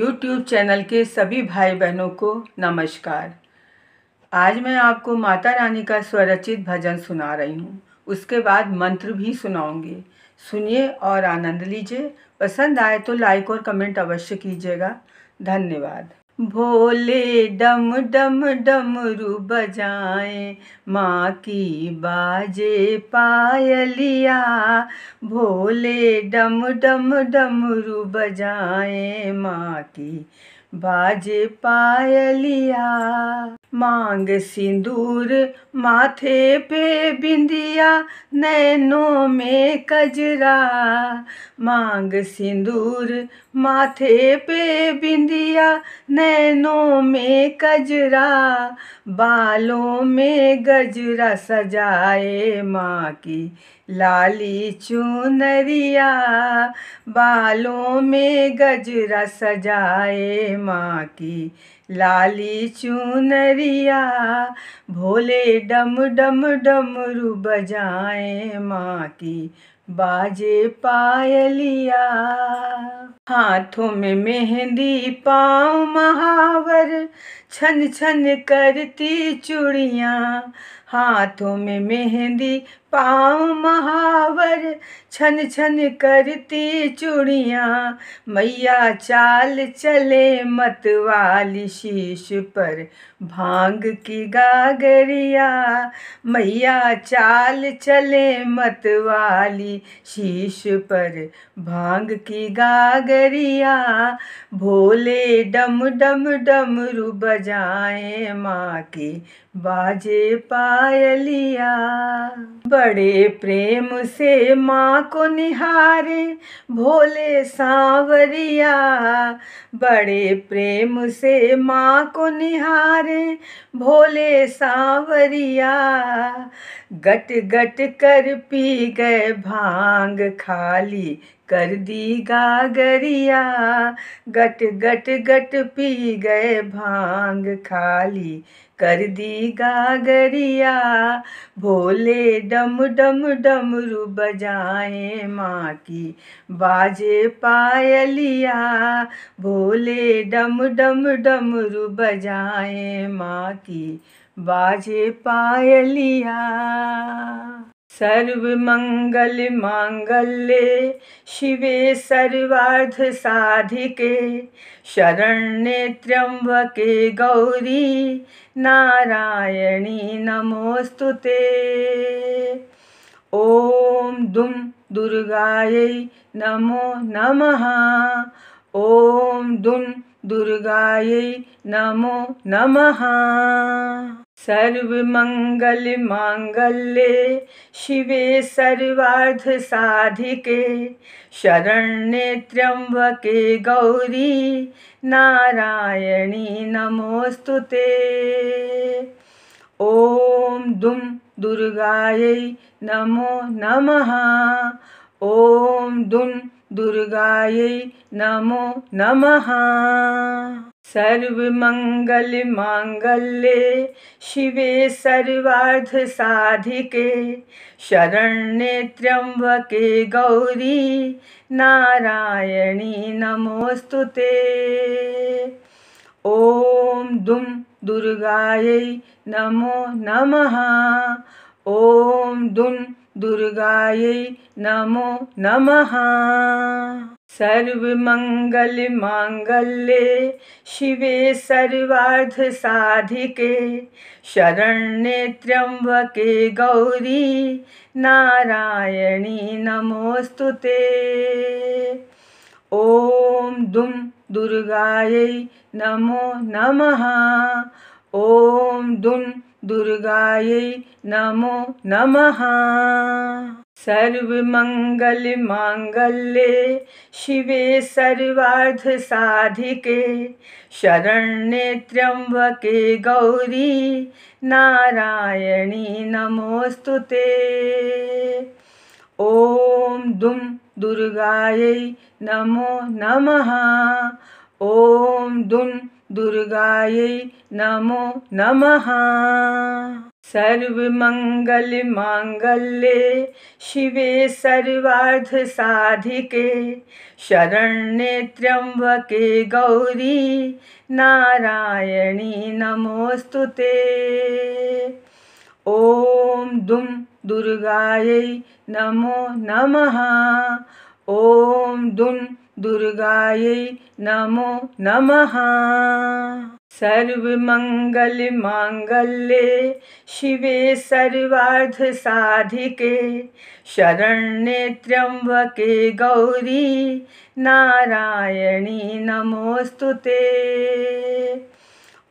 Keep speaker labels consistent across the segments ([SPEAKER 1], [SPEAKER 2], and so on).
[SPEAKER 1] YouTube channel के सभी भाई बहनों को नमस्कार। आज मैं आपको माता रानी का स्वरचित भजन सुना रही हूँ। उसके बाद मंत्र भी सुनाऊँगी। सुनिए और आनंद लीजिए। पसंद आए तो लाइक और कमेंट अवश्य कीजिएगा। धन्यवाद। भोले डम डम डमरू बजाए माँ की बाजे पायलिया। भोले डम डम डमरू बजाए माँ की बाजे पायलिया। मांग सिंदूर माथे पे बिंदिया, नैनों में कजरा। मांग सिंदूर माथे पे बिंदिया, नैनों में कजरा। बालों में गजरा सजाए माँ की लाली चुनरिया। बालों में गजरा सजाए माँ की लाली चुनरिया, भोले डम डम डमरू बजाए माँ की बाजे पायलिया। हाथों में मेहंदी पाँव महावर, छन छन करती चूड़ियाँ। हाथों में मेहंदी पाँव महावर छन छन करती चूड़ियाँ। मैया चाल चले मत वाली शीश पर भाँग की गागरिया। मैया चाल चले मत वाली शीश पर भाँग की गागरिया। भोले डम डम डमरू बजाए माँ की बाजे पायलिया। बड़े प्रेम से माँ को निहारे, भोले सांवरिया। बड़े प्रेम से माँ को निहारे, भोले सांवरिया। गट गट कर पी गए भाँग, खाली कर दी गागरिया। गट गट गट पी गए भाँग, खाली कर दी गागरिया, भोले डम डम डमरू बजाए माँ की बाजे पायलिया, भोले डम डम डमरू बजाए माँ की बाजे पायलिया। सर्व मंगल मांगल्ये, शिवे सर्वार्थ साधिके, शरण्ये त्र्यंबके गौरी, नारायणी नमोस्तुते। ॐ दुं दुर्गायै नमो नमः। ॐ दुं दुर्गायै नमो नमः। सर्वमङ्गलमाङ्गल्ये शिवे सर्वार्धसाधिके शरण्ये त्र्यम्बके गौरी, नारायणी नमोऽस्तु ते। ॐ दुं दुर्गायै नमो नमः। ॐ दुं दुर्गायै नमो नमः। सर्वमङ्गलमाङ्गल्ये शिवे सर्वार्धसाधिके शरण्ये त्र्यम्बके गौरी नारायणी नमोऽस्तु ते। ॐ दुं दुर्गायै नमो नमः, ॐ दुं दुर्गायै नमो नमः। सर्वमङ्गलमाङ्गल्ये शिवे सर्वार्धसाधिके शरण्ये त्र्यम्बके गौरी नारायणी नमोऽस्तु ते। ॐ दुं दुर्गायै नमो नमः। ॐ दुं दुर्गायै नमो नमः। सर्वमङ्गलमाङ्गल्ये शिवे सर्वार्धसाधिके शरण्ये त्र्यम्बके गौरी नारायणी नमोऽस्तु ते। ॐ दुं दुर्गायै नमो नमः। ॐ दुं दुर्गायै नमो नमः। सर्वमङ्गलमाङ्गल्ये शिवे सर्वार्धसाधिके शरण्ये गौरी नारायणी नमोऽस्तु ते। ॐ दुं दुर्गायै नमो नमः। ॐ दुं दुर्गायै नमो नमः। सर्वमङ्गलमाङ्गल्ये शिवे सर्वार्धसाधिके शरण्ये त्र्यम्बके गौरी नारायणी नमोऽस्तु ते।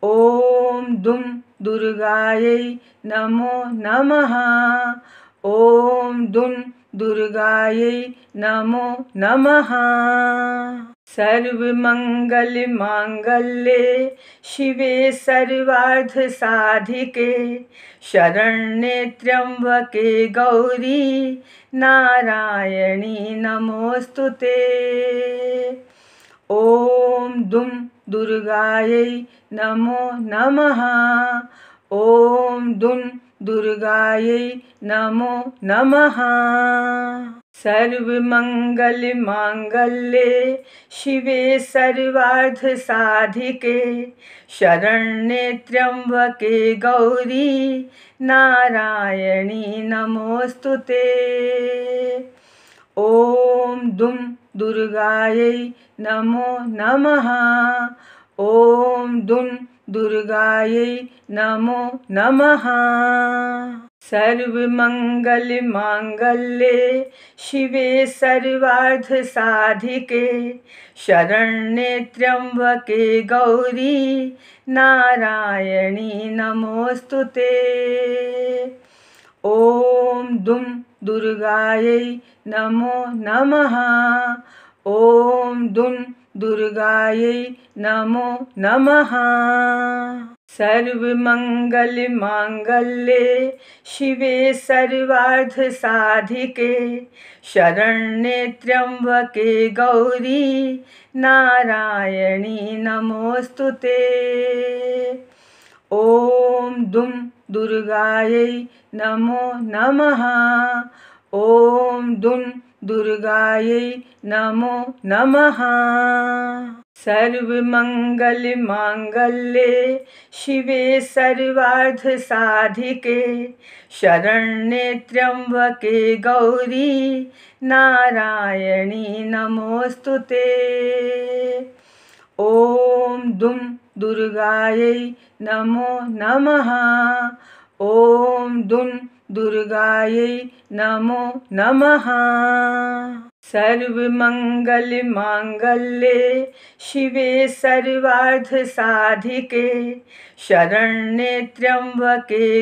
[SPEAKER 1] ॐ दुं दुर्गायै नमो नमः। ॐ दुं दुर्गायै नमो नमः। सर्वमङ्गलमाङ्गल्ये शिवे सर्वार्धसाधिके शरण्ये त्र्यम्बके गौरी नारायणी नमोऽस्तु ते। ॐ दुं दुर्गायै नमो नमः। ॐ दुं दुर्गायै नमो नमः। सर्वमङ्गलमाङ्गल्ये शिवे सर्वार्धसाधिके शरण्ये त्र्यम्बके गौरी नारायणी नमोऽस्तु ते। ॐ दुं दुर्गायै नमो नमः। ॐ दुं दुर्गायै नमो नमः। सर्वमङ्गलमाङ्गल्ये शिवे सर्वार्धसाधिके शरण्ये त्र्यम्बके गौरी नारायणी नमोऽस्तु ते। ॐ दुं दुर्गायै नमो नमः। ॐ दुं दुर्गायै नमो नमः। सर्वमङ्गलमाङ्गल्ये शिवे सर्वार्धसाधिके शरण्ये त्र्यम्बके गौरी नारायणी नमोऽस्तु ते। ॐ दुं दुर्गायै नमो नमः। ॐ दुं दुर्गायै नमो नमः। सर्वमङ्गलमाङ्गल्ये शिवे सर्वार्धसाधिके शरण्ये त्र्यम्बके गौरी नारायणी नमोऽस्तु ते। ॐ दुं दुर्गायै नमो नमः। ॐ दुं दुर्गायै नमो नमः। सर्वमङ्गलमाङ्गल्ये शिवे सर्वार्धसाधिके शरण्ये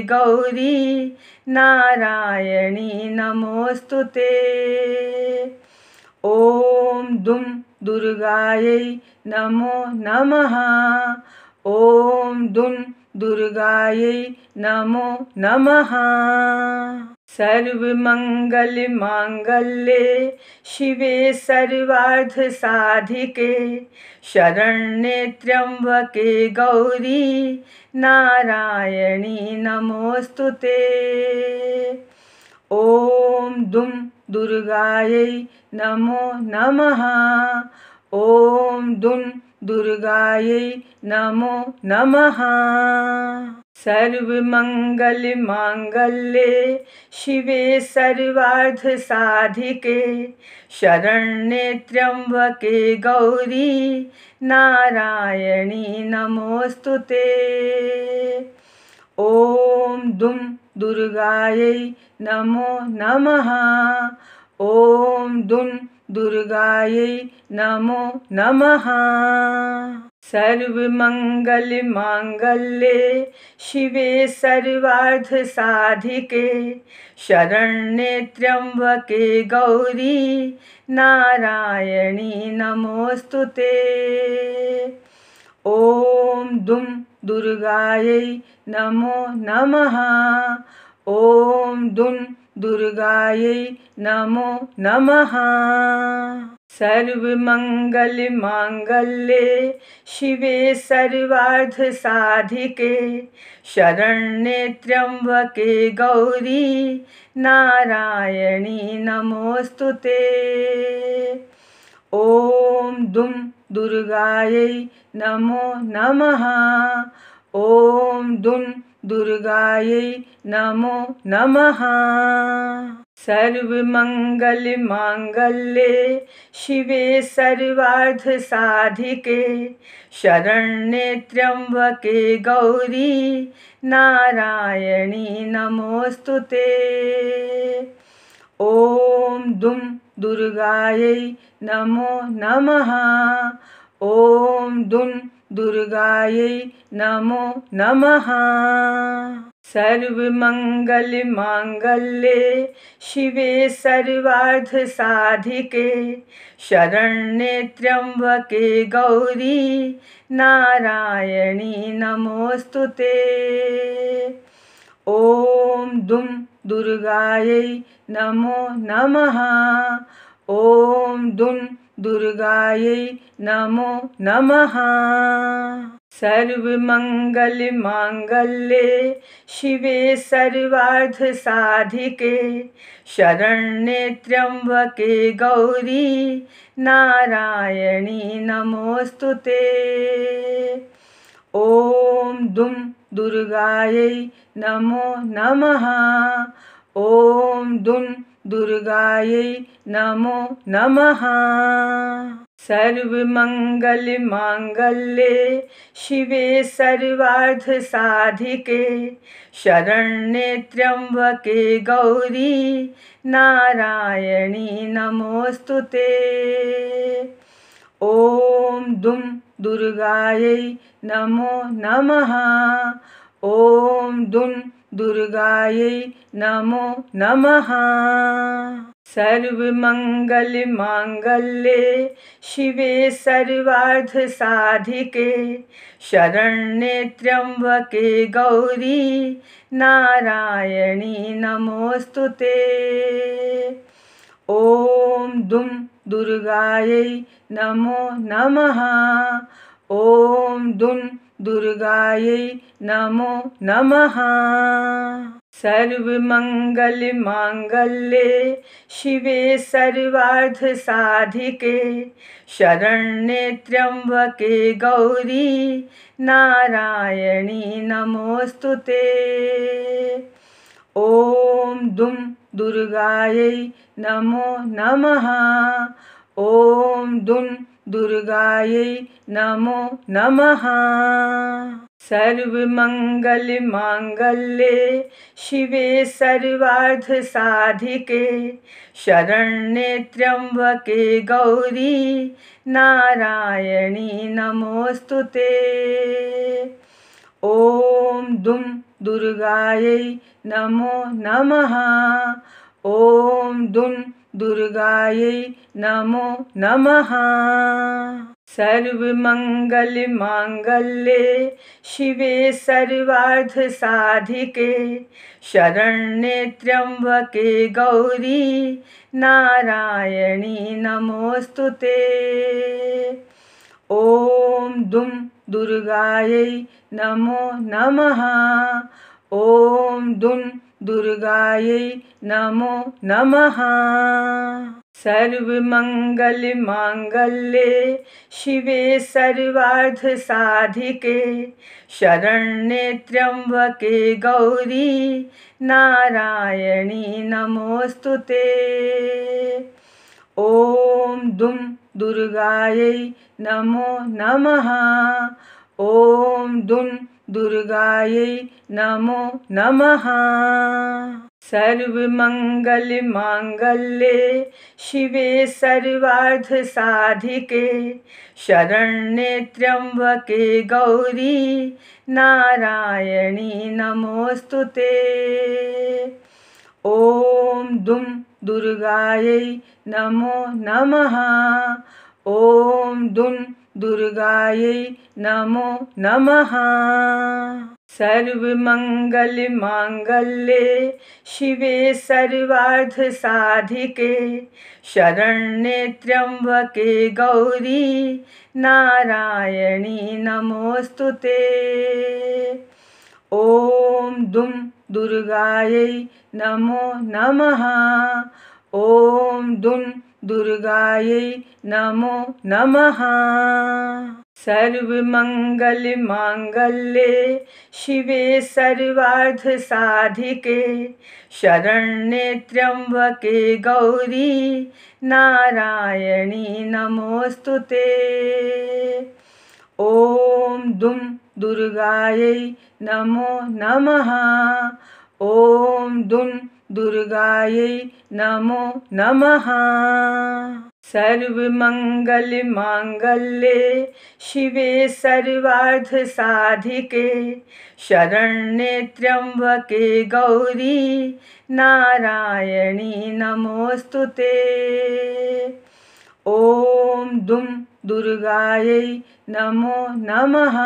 [SPEAKER 1] गौरी नारायणी नमोऽस्तु ते। ॐ दुं दुर्गायै नमो नमः। ॐ दुं दुर्गायै नमो नमः। सर्वमङ्गलमाङ्गल्ये शिवे सर्वार्धसाधिके शरण्ये त्र्यम्बके गौरी नारायणी नमोऽस्तु ते। ॐ दुं दुर्गायै नमो नमः। ॐ दुं दुर्गायै नमो नमः। सर्वमङ्गलमाङ्गल्ये शिवे सर्वार्धसाधिके शरण्ये त्र्यम्बके गौरी नारायणी नमोऽस्तु ते। ॐ दुं दुर्गायै नमो नमः। ॐ दुं दुर्गायै नमो नमः। सर्वमङ्गलमाङ्गल्ये शिवे सर्वार्धसाधिके शरण्ये त्र्यम्बके गौरी नारायणी नमोऽस्तु ते। ॐ दुं दुर्गायै नमो नमः। ॐ दुं दुर्गायै नमो नमः। सर्वमङ्गलमाङ्गल्ये शिवे सर्वार्धसाधिके शरण्ये त्र्यम्बके गौरी नारायणी नमोऽस्तु ते। ॐ दुं दुर्गायै नमो नमः। ॐ दुं दुर्गायै नमो नमः। सर्वमङ्गलमाङ्गल्ये शिवे सर्वार्धसाधिके शरण्ये त्र्यम्बके गौरी, नारायणी नमोऽस्तु ते। ॐ दुं दुर्गायै नमो नमः। ॐ दुं दुर्गायै नमो नमः। सर्वमङ्गलमाङ्गल्ये शिवे सर्वार्धसाधिके शरण्ये त्र्यम्बके गौरी नारायणी नमोऽस्तु ते। ॐ दुं दुर्गायै नमो नमः। ॐ दुं दुर्गायै नमो नमः। सर्वमङ्गलमाङ्गल्ये शिवे सर्वार्धसाधिके शरण्ये गौरी नारायणी नमोऽस्तु ते। ॐ दुं दुर्गायै नमो नमः। ॐ दुं दुर्गायै नमो नमः। सर्वमङ्गलमाङ्गल्ये शिवे सर्वार्धसाधिके शरण्ये त्र्यम्बके गौरी नारायणी नमोऽस्तु ते। ॐ दुं दुर्गायै नमो नमः। ॐ दुं दुर्गायै नमो नमः। सर्वमङ्गलमाङ्गल्ये शिवे सर्वार्धसाधिके शरण्ये त्र्यम्बके गौरी नारायणी नमोऽस्तु ते। ॐ दुं दुर्गायै नमो नमः। ॐ दुं दुर्गायै नमो नमः। सर्वमङ्गलमाङ्गल्ये शिवे सर्वार्धसाधिके शरण्ये त्र्यम्बके गौरी नारायणी नमोऽस्तु ते। ॐ दुं दुर्गायै नमो नमः। ॐ दुं दुर्गायै नमो नमः। सर्वमङ्गलमाङ्गल्ये शिवे सर्वार्धसाधिके शरण्ये त्र्यम्बके गौरी नारायणी नमोऽस्तु ते। ॐ दुं दुर्गायै नमो नमः। ॐ दुं दुर्गायै नमो नमः। सर्वमङ्गलमाङ्गल्ये शिवे सर्वार्धसाधिके शरण्ये त्र्यम्बके गौरी नारायणी नमोऽस्तु ते। ॐ दुं दुर्गायै नमो नमः। ॐ दुं दुर्गायै नमो नमः। सर्वमङ्गलमाङ्गल्ये शिवे सर्वार्धसाधिके शरण्ये त्र्यम्बके गौरी नारायणी नमोऽस्तु ते। ॐ दुं दुर्गायै नमो नमः। ॐ दुं दुर्गायै नमो नमः। सर्वमङ्गलमाङ्गल्ये शिवे सर्वार्धसाधिके शरण्ये त्र्यम्बके गौरी नारायणी नमोऽस्तु ते। ॐ दुं दुर्गायै नमो नमः। ॐ दुं दुर्गायै नमो नमः। सर्वमङ्गलमाङ्गल्ये शिवे सर्वार्धसाधिके शरण्ये त्र्यम्बके गौरी नारायणी नमोऽस्तु ते। ॐ दुं दुर्गायै नमो नमः। ॐ दुं दुर्गायै नमो नमः। सर्वमङ्गलमाङ्गल्ये शिवे सर्वार्धसाधिके शरण्ये त्र्यम्बके गौरी नारायणी नमोऽस्तु ते। ॐ दुं दुर्गायै नमो नमः। ॐ दुं दुर्गायै नमो नमः। सर्वमङ्गलमाङ्गल्ये शिवे सर्वार्धसाधिके शरण्ये त्र्यम्बके गौरी नारायणी नमोऽस्तु ते। ॐ दुं दुर्गायै नमो नमः।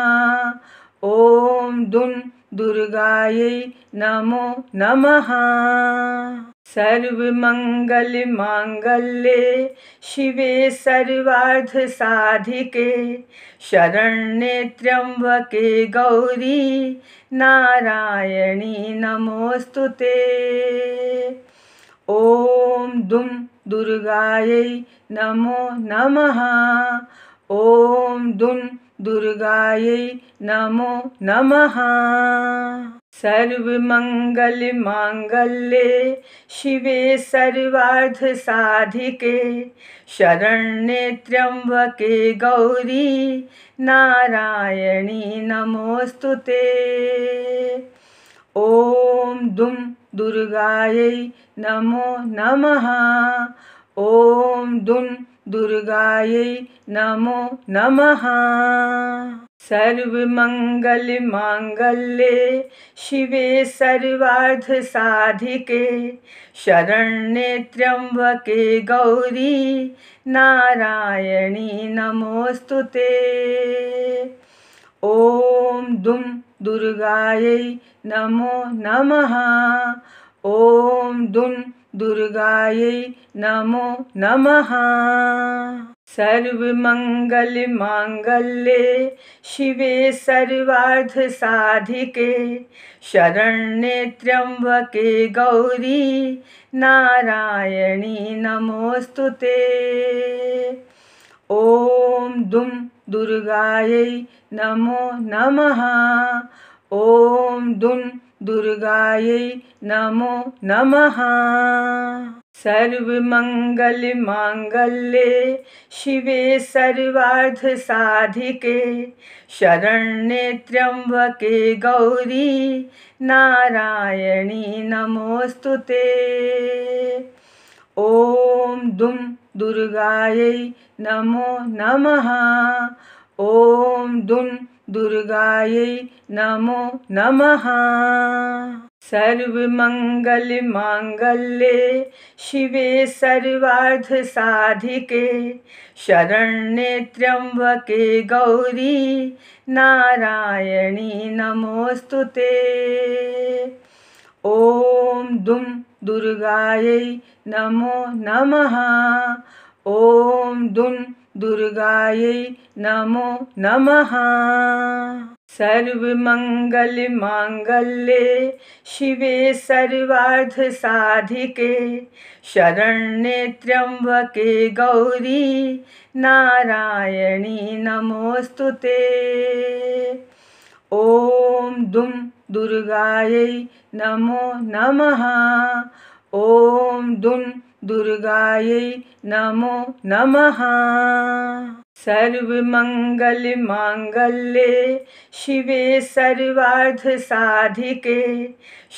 [SPEAKER 1] ॐ दुं दुर्गायै नमो नमः। सर्वमङ्गलमाङ्गल्ये शिवे सर्वार्धसाधिके शरण्ये गौरी नारायणी नमोऽस्तु ते। ॐ दुं दुर्गायै नमो नमः। ॐ दुं दुर्गायै नमो नमः। सर्वमङ्गलमाङ्गल्ये शिवे सर्वार्धसाधिके शरण्ये त्र्यम्बके गौरी नारायणी नमोऽस्तु ते। ॐ दुं दुर्गायै नमो नमः। ॐ दुं दुर्गायै नमो नमः। सर्वमङ्गलमाङ्गल्ये शिवे सर्वार्धसाधिके शरण्ये त्र्यम्बके गौरी नारायणी नमोऽस्तु ते। ॐ दुं दुर्गायै नमो नमः। ॐ दुं दुर्गायै नमो नमः। सर्वमङ्गलमाङ्गल्ये शिवे सर्वार्धसाधिके शरण्ये त्र्यम्बके गौरी नारायणी नमोऽस्तु ते। ॐ दुं दुर्गायै नमो नमः। ॐ दुं दुर्गायै नमो नमः। सर्वमङ्गलमाङ्गल्ये शिवे सर्वार्धसाधिके शरण्ये त्र्यम्बके गौरी नारायणी नमोऽस्तु ते। ॐ दुं दुर्गायै नमो नमः। ॐ दुं दुर्गायै नमो नमः। सर्वमङ्गलमाङ्गल्ये शिवे सर्वार्धसाधिके शरण्ये त्र्यम्बके गौरी नारायणी नमोऽस्तु ते। ॐ दुं दुर्गायै नमो नमः। ॐ दुं दुर्गायै नमो नमः। सर्वमङ्गलमाङ्गल्ये शिवे सर्वार्धसाधिके शरण्ये त्र्यम्बके गौरी नारायणी नमोऽस्तु ते। ॐ दुं दुर्गायै नमो नमः। ॐ दुं दुर्गायै नमो नमः। सर्वमङ्गलमाङ्गल्ये शिवे सर्वार्धसाधिके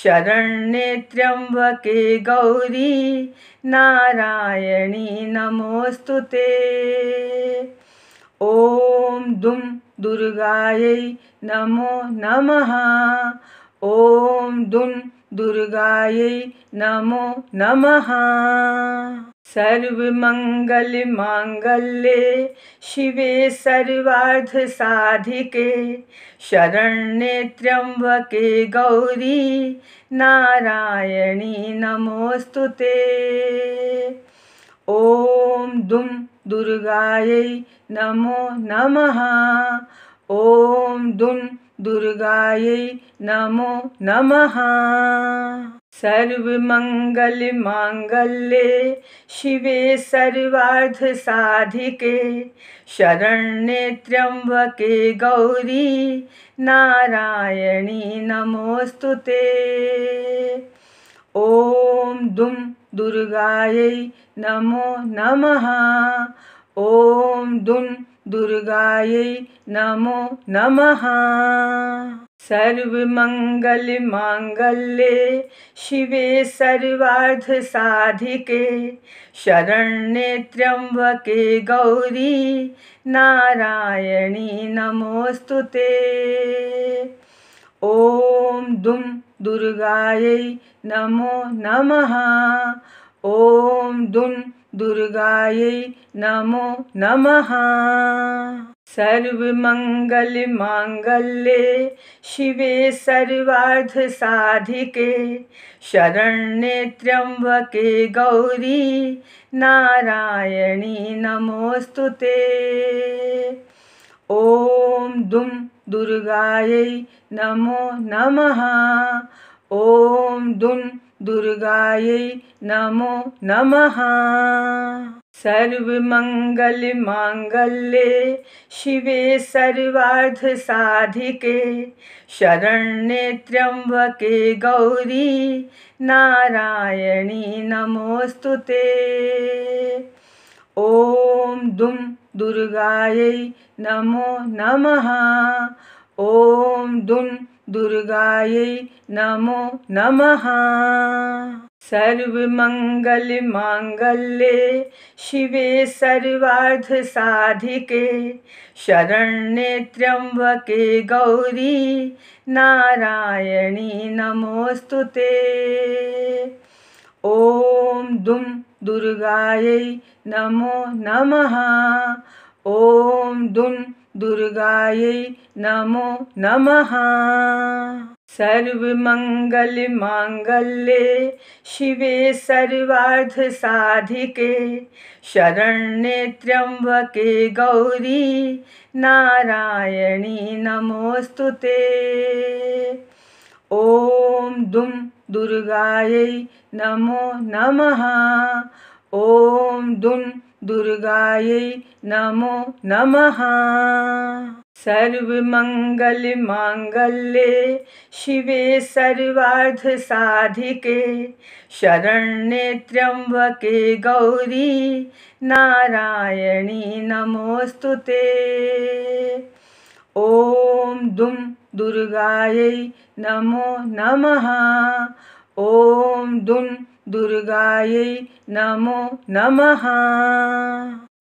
[SPEAKER 1] शरण्ये गौरी नारायणी नमोऽस्तु ते। ॐ दुं दुर्गायै नमो नमः। ॐ दुं दुर्गायै नमो नमः। सर्वमङ्गलमाङ्गल्ये शिवे सर्वार्धसाधिके शरण्ये त्र्यम्बके गौरी नारायणी नमोऽस्तु ते। ॐ दुं दुर्गायै नमो नमः। ॐ दुं दुर्गायै नमो नमः। सर्वमङ्गलमाङ्गल्ये शिवे सर्वार्धसाधिके शरण्ये त्र्यम्बके गौरी नारायणी नमोऽस्तु ते। ॐ दुं दुर्गायै नमो नमः। ॐ दुं दुर्गायै नमो नमः। सर्वमङ्गलमाङ्गल्ये शिवे सर्वार्धसाधिके शरण्ये त्र्यम्बके गौरी नारायणी नमोऽस्तु ते। ॐ दुं दुर्गायै नमो नमः। ॐ दुं दुर्गायै नमो नमः। सर्वमङ्गलमाङ्गल्ये शिवे सर्वार्धसाधिके शरण्ये त्र्यम्बके गौरी नारायणी नमोऽस्तु ते। ॐ दुं दुर्गायै नमो नमः। ॐ दुं दुर्गायै नमो नमः। सर्वमङ्गलमाङ्गल्ये शिवे सर्वार्धसाधिके शरण्ये त्र्यम्बके गौरी नारायणी नमोऽस्तु ते। ॐ दुं दुर्गायै नमो नमः। ॐ दुं दुर्गायै नमो नमः। सर्वमङ्गलमाङ्गल्ये शिवे सर्वार्धसाधिके शरण्ये त्र्यम्बके गौरी नारायणी नमोऽस्तु ते। ॐ दुं दुर्गायै नमो नमः। ॐ दुं दुर्गायै नमो नमः। सर्वमङ्गलमाङ्गल्ये शिवे सर्वार्धसाधिके शरण्ये गौरी नारायणी नमोऽस्तु ते। ॐ दुं दुर्गायै नमो नमः। ॐ दुं दुर्गायै नमो नमः। सर्वमङ्गलमाङ्गल्ये शिवे सर्वार्धसाधिके शरण्ये त्र्यम्बके गौरी नारायणी नमोऽस्तु ते। ॐ दुं दुर्गायै नमो नमः। ॐ दुं दुर्गायै नमो नमः।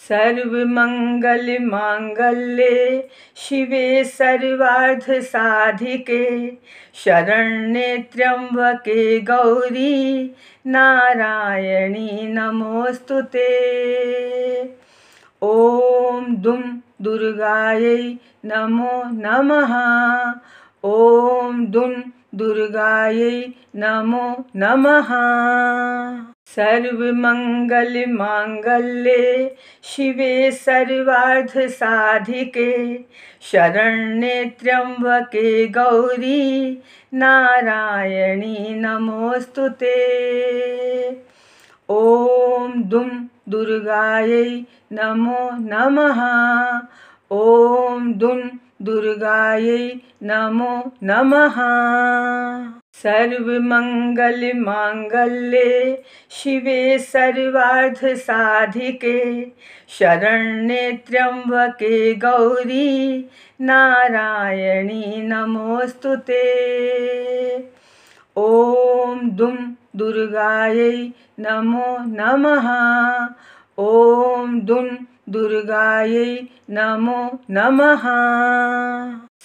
[SPEAKER 1] सर्वमङ्गलमाङ्गल्ये शिवे सर्वार्धसाधिके शरण्ये त्र्यम्बके गौरी नारायणी नमोऽस्तु ते। ॐ दुं दुर्गायै नमो नमः। ॐ दुं दुर्गायै नमो नमः। सर्वमङ्गलमाङ्गल्ये शिवे सर्वार्धसाधिके शरण्ये गौरी नारायणी नमोऽस्तु ते। ॐ दुं दुर्गायै नमो नमः। ॐ दुं दुर्गायै नमो नमः। सर्वमङ्गलमाङ्गल्ये शिवे सर्वार्धसाधिके शरण्ये त्र्यम्बके गौरी नारायणी नमोऽस्तु ते। ॐ दुं दुर्गायै नमो नमः। ॐ दुं दुर्गायै नमो नमः।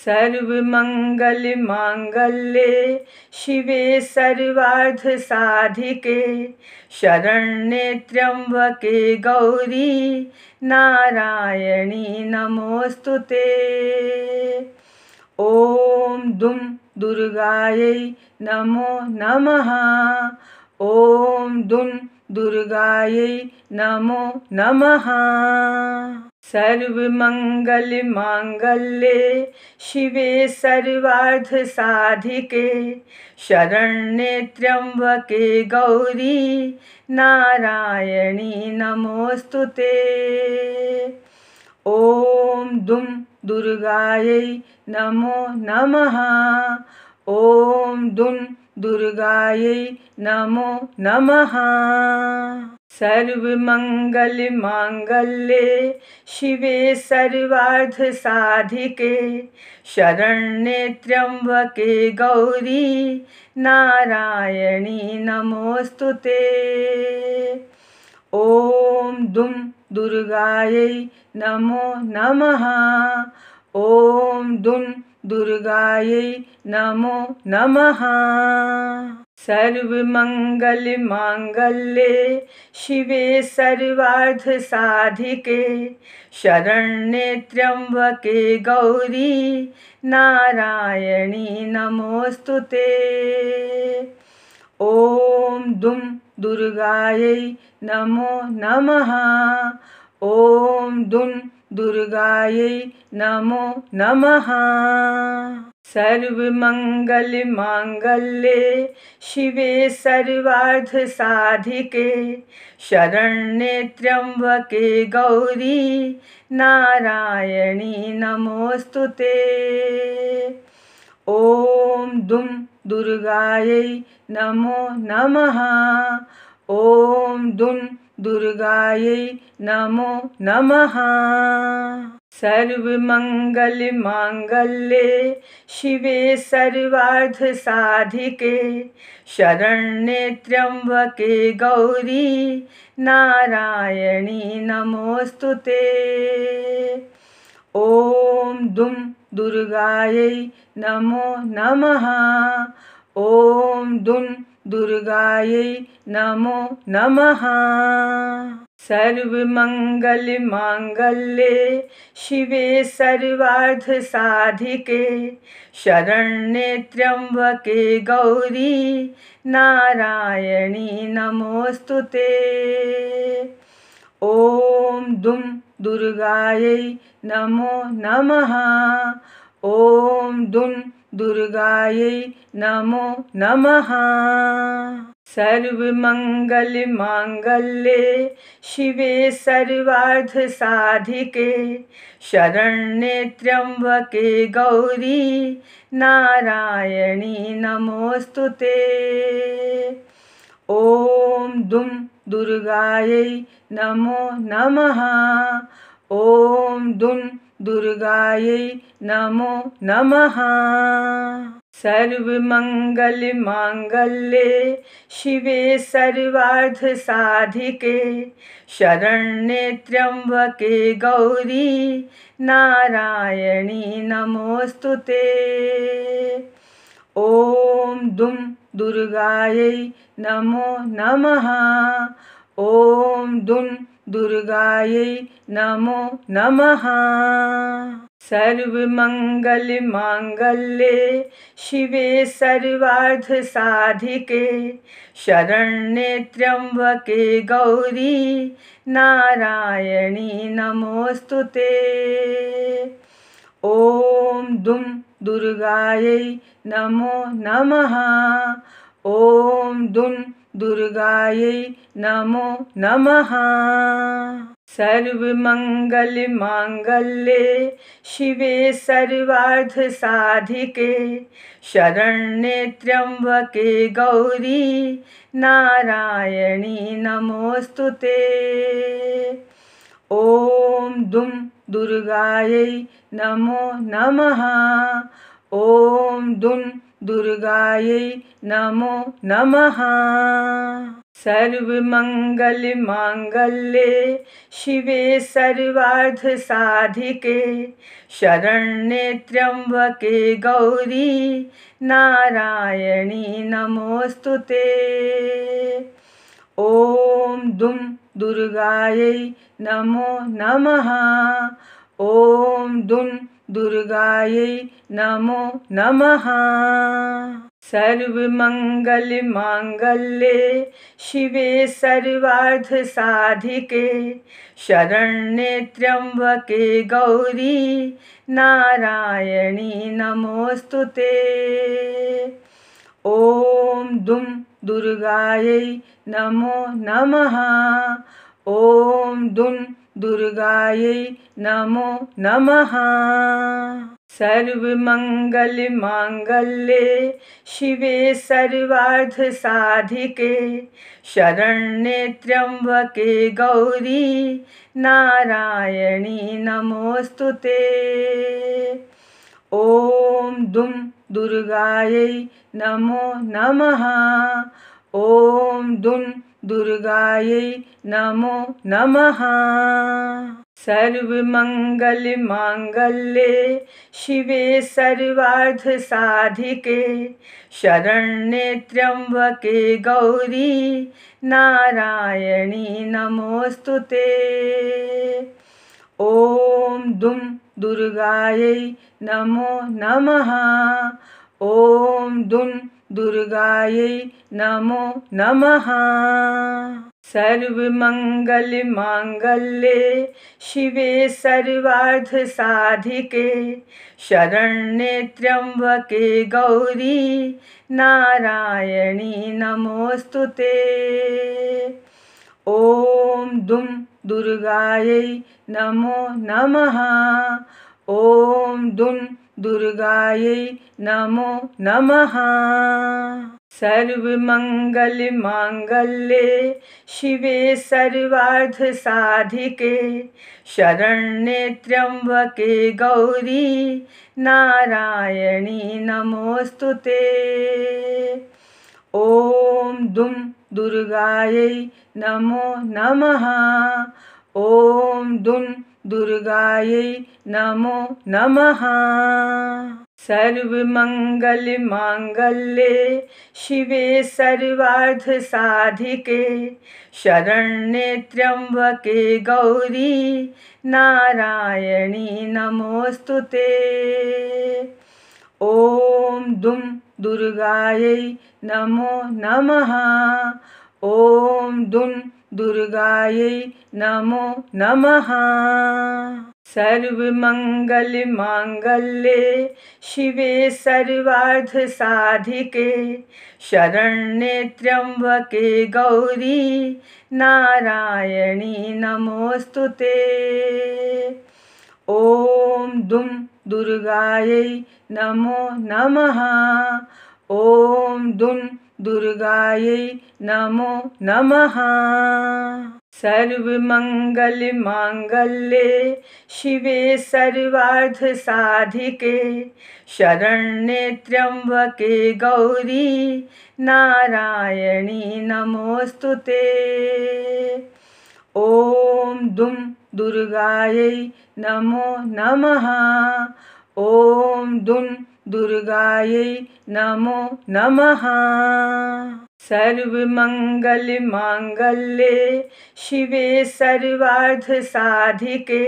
[SPEAKER 1] सर्वमङ्गलमाङ्गल्ये शिवे सर्वार्धसाधिके शरण्ये त्र्यम्बके गौरी नारायणी नमोऽस्तु ते। ॐ दुं दुर्गायै नमो नमः। ॐ दुं दुर्गायै नमो नमः। सर्वमङ्गलमाङ्गल्ये शिवे सर्वार्धसाधिके शरण्ये त्र्यम्बके गौरी नारायणी नमोऽस्तु ते। ॐ दुं दुर्गायै नमो नमः। ॐ दुं दुर्गायै नमो नमः। सर्वमङ्गलमाङ्गल्ये शिवे सर्वार्धसाधिके शरण्ये त्र्यम्बके गौरी नारायणी नमोऽस्तु ते। ॐ दुं दुर्गायै नमो नमः। ॐ दुं दुर्गायै नमो नमः। सर्वमङ्गलमाङ्गल्ये शिवे सर्वार्धसाधिके शरण्ये त्र्यम्बके गौरी नारायणी नमोऽस्तु ते। ॐ दुं दुर्गायै नमो नमः। ॐ दुं दुर्गायै नमो नमः। सर्वमङ्गलमाङ्गल्ये शिवे सर्वार्धसाधिके शरण्ये त्र्यम्बके गौरी नारायणी नमोऽस्तु ते। ॐ दुं दुर्गायै नमो नमः। ॐ दुं दुर्गायै नमो नमः। सर्वमङ्गलमाङ्गल्ये शिवे सर्वार्धसाधिके शरण्ये त्र्यम्बके गौरी नारायणी नमोऽस्तु ते। ॐ दुं दुर्गायै नमो नमः। ॐ दुं दुर्गायै नमो नमः। सर्वमङ्गलमाङ्गल्ये शिवे सर्वार्धसाधिके शरण्ये त्र्यम्बके गौरी नारायणी नमोऽस्तु ते। ॐ दुं दुर्गायै नमो नमः। ॐ दुं दुर्गायै नमो नमः। सर्वमङ्गलमाङ्गल्ये शिवे सर्वार्धसाधिके शरण्ये त्र्यम्बके गौरी नारायणी नमोऽस्तु ते। ॐ दुं दुर्गायै नमो नमः। ॐ दुं दुर्गायै नमो नमः। सर्वमङ्गलमाङ्गल्ये शिवे सर्वार्धसाधिके शरण्ये त्र्यम्बके गौरी नारायणी नमोऽस्तु ते। ॐ दुं दुर्गायै नमो नमः। ॐ दुं दुर्गायै नमो नमः। सर्वमङ्गलमाङ्गल्ये शिवे सर्वार्धसाधिके शरण्ये त्र्यम्बके गौरी नारायणी नमोऽस्तु ते। ॐ दुं दुर्गायै नमो नमः। ॐ दुं दुर्गायै नमो नमः। सर्वमङ्गलमाङ्गल्ये शिवे सर्वार्धसाधिके शरण्ये त्र्यम्बके गौरी नारायणी नमोऽस्तु ते। ॐ दुं दुर्गायै नमो नमः। ॐ दुं दुर्गायै नमो नमः। सर्वमङ्गलमाङ्गल्ये शिवे सर्वार्धसाधिके शरण्ये त्र्यम्बके गौरी नारायणी नमोऽस्तु ते। ॐ दुं दुर्गायै नमो नमः। ॐ दुं दुर्गायै नमो नमः। सर्वमङ्गलमाङ्गल्ये शिवे सर्वार्धसाधिके शरण्ये गौरी नारायणी नमोऽस्तु ते। ॐ दुं दुर्गायै नमो नमः। ॐ दुं दुर्गायै नमो नमः। सर्वमङ्गलमाङ्गल्ये शिवे सर्वार्धसाधिके शरण्ये त्र्यम्बके गौरी नारायणी नमोऽस्तु ते। ॐ दुं दुर्गायै नमो नमः। ॐ दुं दुर्गायै नमो नमः। सर्वमङ्गलमाङ्गल्ये शिवे सर्वार्धसाधिके शरण्ये त्र्यम्बके गौरी नारायणी नमोऽस्तु ते। ॐ दुं दुर्गायै नमो नमः। ॐ दुं दुर्गायै नमो नमः। सर्वमङ्गलमाङ्गल्ये शिवे सर्वार्धसाधिके शरण्ये त्र्यम्बके गौरी नारायणी नमोऽस्तु ते। ॐ दुं दुर्गायै नमो नमः। ॐ दुं दुर्गायै नमो नमः। सर्वमङ्गलमाङ्गल्ये शिवे सर्वार्धसाधिके शरण्ये गौरी नारायणी नमोऽस्तु ते। ॐ दुं दुर्गायै नमो नमः। ॐ दुं दुर्गायै नमो नमः। सर्वमङ्गलमाङ्गल्ये शिवे सर्वार्धसाधिके शरण्ये त्र्यम्बके गौरी, नारायणी नमोऽस्तु ते। ॐ दुं दुर्गायै नमो नमः। ॐ दुं दुर्गायै नमो नमः। सर्वमङ्गलमाङ्गल्ये शिवे सर्वार्धसाधिके शरण्ये त्र्यम्बके गौरी नारायणी नमोऽस्तु ते। ॐ दुं दुर्गायै नमो नमः। ॐ दुं दुर्गायै नमो नमः। सर्वमङ्गलमाङ्गल्ये शिवे सर्वार्धसाधिके शरण्ये त्र्यम्बके गौरी नारायणी नमोऽस्तु ते। ॐ दुं दुर्गायै नमो नमः। ॐ दुं दुर्गायै नमो नमः। सर्वमङ्गलमाङ्गल्ये शिवे सर्वार्धसाधिके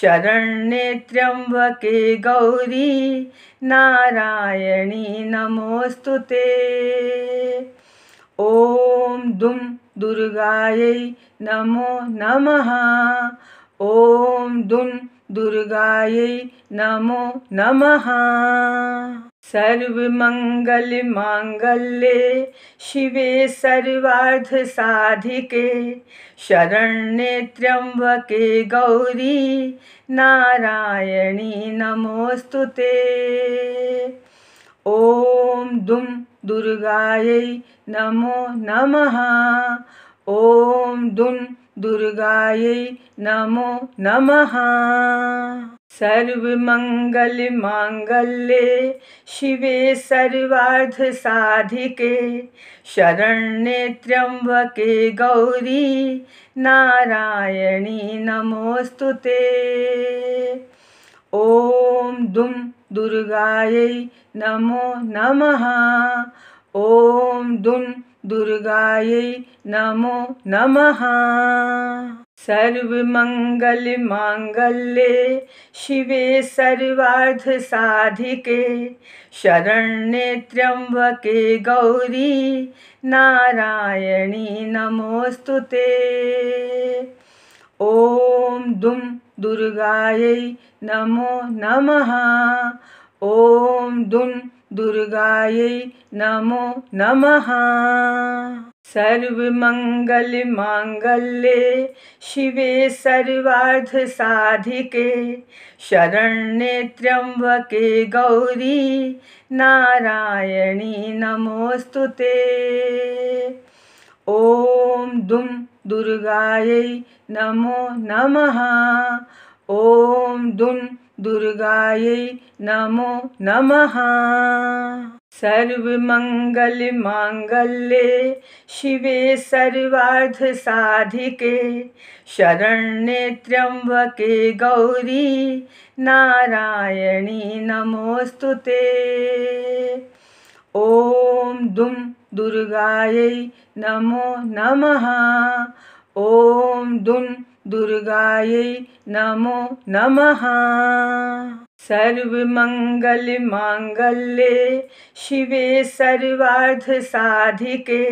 [SPEAKER 1] शरण्ये त्र्यम्बके गौरी नारायणी नमोऽस्तु ते। ॐ दुं दुर्गायै नमो नमः। ॐ दुं दुर्गायै नमो नमः। सर्वमङ्गलमाङ्गल्ये शिवे सर्वार्धसाधिके शरण्ये त्र्यम्बके गौरी नारायणी नमोऽस्तु ते। ॐ दुं दुर्गायै नमो नमः। ॐ दुं दुर्गायै नमो नमः। सर्वमङ्गलमाङ्गल्ये शिवे सर्वार्धसाधिके शरण्ये त्र्यम्बके गौरी नारायणी नमोऽस्तु ते। ॐ दुं दुर्गायै नमो नमः। ॐ दुं दुर्गायै नमो नमः। सर्वमङ्गलमाङ्गल्ये शिवे सर्वार्धसाधिके शरण्ये गौरी नारायणी नमोऽस्तु ते। ॐ दुं दुर्गायै नमो नमः। ॐ दुं दुर्गायै नमो नमः। सर्वमङ्गलमाङ्गल्ये शिवे सर्वार्धसाधिके शरण्ये त्र्यम्बके गौरी नारायणी नमोऽस्तु ते। ॐ दुं दुर्गायै नमो नमः। ॐ दुं दुर्गायै नमो नमः। सर्वमङ्गलमाङ्गल्ये शिवे सर्वार्धसाधिके शरण्ये त्र्यम्बके गौरी नारायणी नमोऽस्तु ते। ॐ दुं दुर्गायै नमो नमः। ॐ दुं दुर्गायै नमो नमः। सर्वमङ्गलमाङ्गल्ये शिवे सर्वार्धसाधिके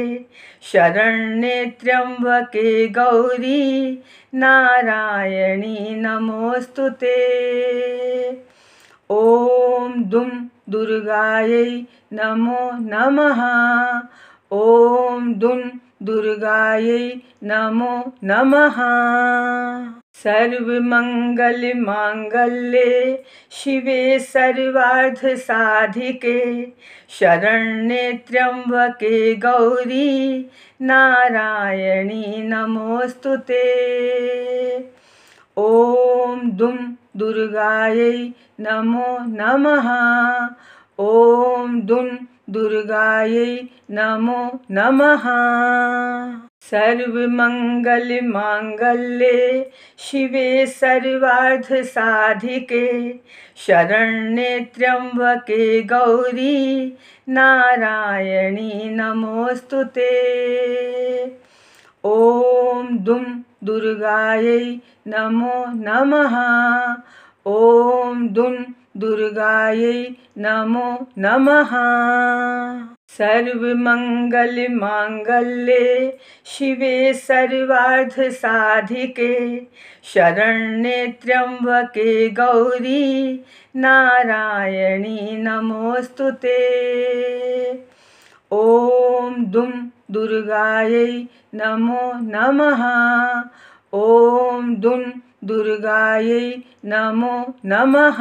[SPEAKER 1] शरण्ये त्र्यम्बके गौरी नारायणी नमोऽस्तु ते। ॐ दुं दुर्गायै नमो नमः। ॐ दुं दुर्गायै नमो नमः। सर्वमङ्गलमाङ्गल्ये शिवे सर्वार्धसाधिके शरण्ये त्र्यम्बके गौरी नारायणी नमोऽस्तु ते। ॐ दुं दुर्गायै नमो नमः। ॐ दुं दुर्गायै नमो नमः। सर्वमङ्गलमाङ्गल्ये शिवे सर्वार्धसाधिके शरण्ये त्र्यम्बके गौरी नारायणी नमोऽस्तु ते। ॐ दुं दुर्गायै नमो नमः। ॐ दुं दुर्गायै नमो नमः। सर्वमङ्गलमाङ्गल्ये शिवे सर्वार्धसाधिके शरण्ये त्र्यम्बके गौरी नारायणी नमोऽस्तु ते। ॐ दुं दुर्गायै नमो नमः। ॐ दुं दुर्गायै नमो नमः।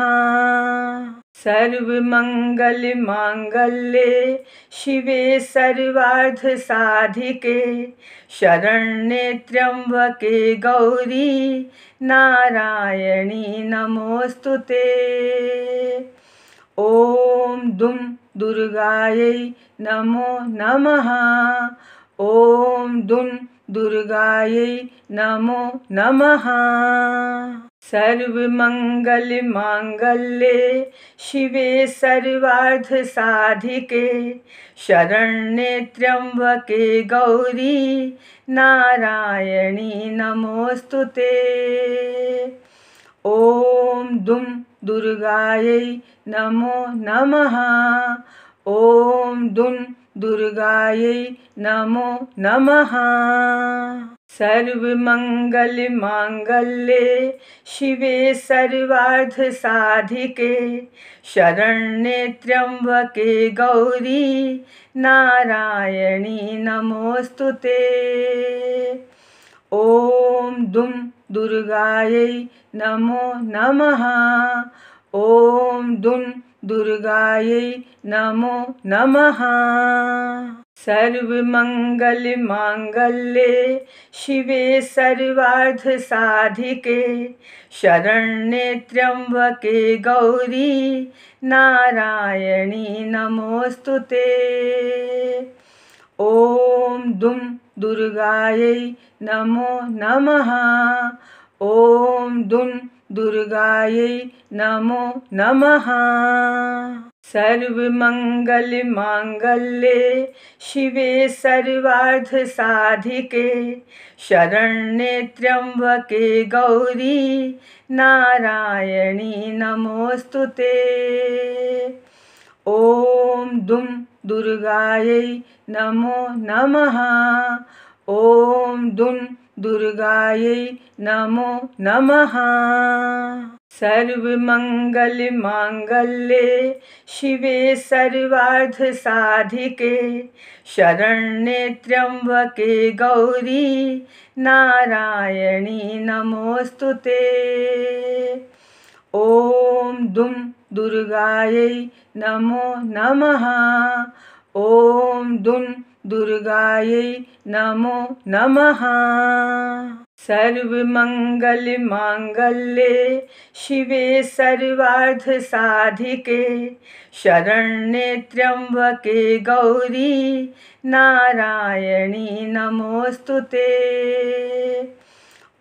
[SPEAKER 1] सर्वमङ्गलमाङ्गल्ये शिवे सर्वार्धसाधिके शरण्ये गौरी नारायणी नमोऽस्तु ते। ॐ दुं दुर्गायै नमो नमः। ॐ दुं दुर्गायै नमो नमः। सर्वमङ्गलमाङ्गल्ये शिवे सर्वार्धसाधिके शरण्ये त्र्यम्बके गौरी नारायणी नमोऽस्तु ते। ॐ दुं दुर्गायै नमो नमः। ॐ दुं दुर्गायै नमो नमः। सर्वमङ्गलमाङ्गल्ये शिवे सर्वार्धसाधिके शरण्ये त्र्यम्बके गौरी नारायणी नमोऽस्तु ते। ॐ दुं दुर्गायै नमो नमः। ॐ दुं दुर्गायै नमो नमः। सर्वमङ्गलमाङ्गल्ये शिवे सर्वार्धसाधिके शरण्ये त्र्यम्बके गौरी नारायणी नमोऽस्तु ते। ॐ दुं दुर्गायै नमो नमः। ॐ दुं दुर्गायै नमो नमः। सर्वमङ्गलमाङ्गल्ये शिवे सर्वार्धसाधिके शरण्ये त्र्यम्बके गौरी नारायणी नमोऽस्तु ते। ॐ दुं दुर्गायै नमो नमः। ॐ दुं दुर्गायै नमो नमः। सर्वमङ्गलमाङ्गल्ये शिवे सर्वार्धसाधिके शरण्ये त्र्यम्बके गौरी नारायणी नमोऽस्तु ते। ॐ दुं दुर्गायै नमो नमः। ॐ दुं दुर्गायै नमो नमः। सर्वमङ्गलमाङ्गल्ये शिवे सर्वार्धसाधिके शरण्ये त्र्यम्बके गौरी नारायणी नमोऽस्तु ते।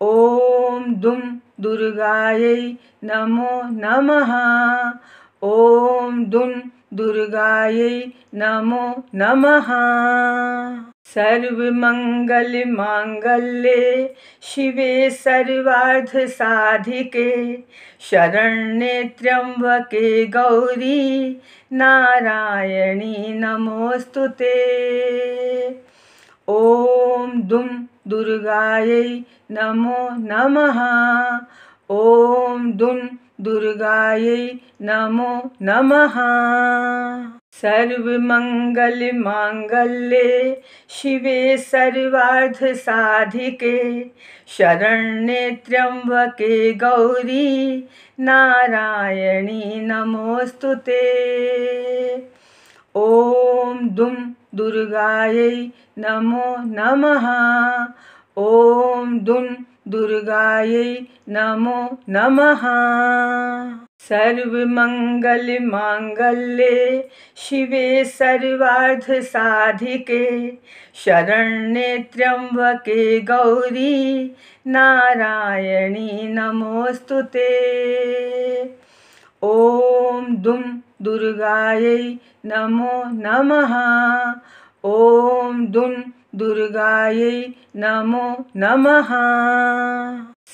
[SPEAKER 1] ॐ दुं दुर्गायै नमो नमः। ॐ दुं दुर्गायै नमो नमः। सर्वमङ्गलमाङ्गल्ये शिवे सर्वार्धसाधिके शरण्ये गौरी नारायणी नमोऽस्तु ते। ॐ दुं दुर्गायै नमो नमः। ॐ दुं दुर्गायै नमो नमः। सर्वमङ्गलमाङ्गल्ये शिवे सर्वार्धसाधिके शरण्ये त्र्यम्बके गौरी नारायणी नमोऽस्तु ते। ॐ दुं दुर्गायै नमो नमः। ॐ दुं दुर्गायै नमो नमः। सर्वमङ्गलमाङ्गल्ये शिवे सर्वार्धसाधिके शरण्ये त्र्यम्बके गौरी नारायणी नमोऽस्तु ते। ॐ दुं दुर्गायै नमो नमः। ॐ दुं दुर्गायै नमो नमः।